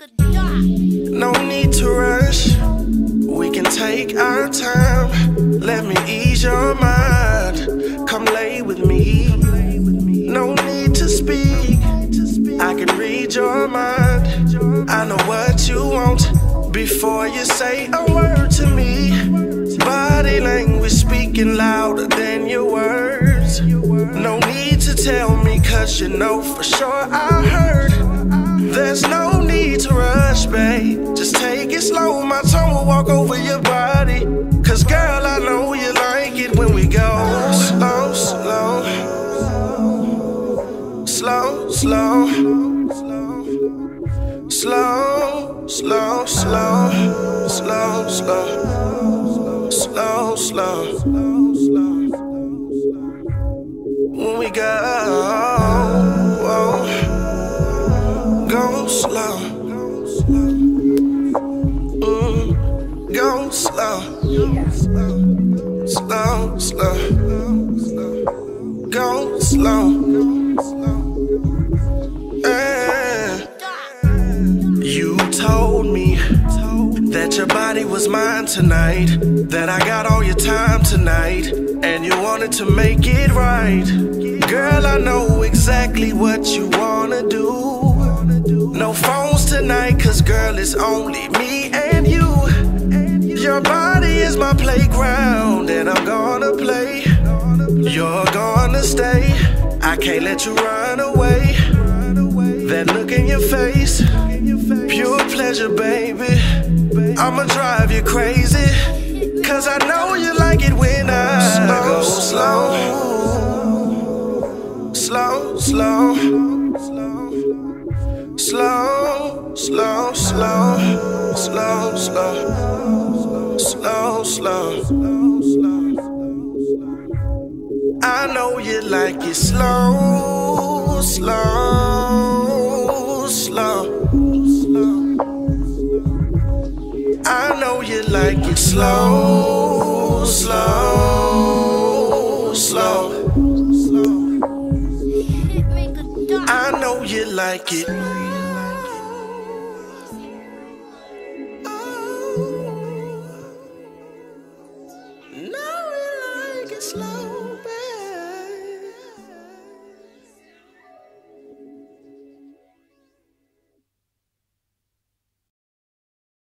No need to rush. We can take our time. Let me ease your mind. Come lay with me. No need to speak. I can read your mind. I know what you want before you say a word to me. Body language speaking louder than your words. No need to tell me, cause you know for sure I heard. Slow, slow. Slow, slow, slow. Slow, slow. Slow. When we go, go slow. Mm, go slow. Slow, slow. Go slow. That your body was mine tonight. That I got all your time tonight. And you wanted to make it right. Girl, I know exactly what you wanna do. No phones tonight, cause girl, it's only me and you. Your body is my playground, and I'm gonna play. You're gonna stay. I can't let you run away. That look in your face, pure pleasure, baby. I'ma drive you crazy. Cause I know you like it when I go slow. Slow, slow. Slow, slow, slow. Slow, slow. Slow, slow. I know you like it slow, slow, know you like it slow, slow, slow. I know you like it. Oh, we like it slow.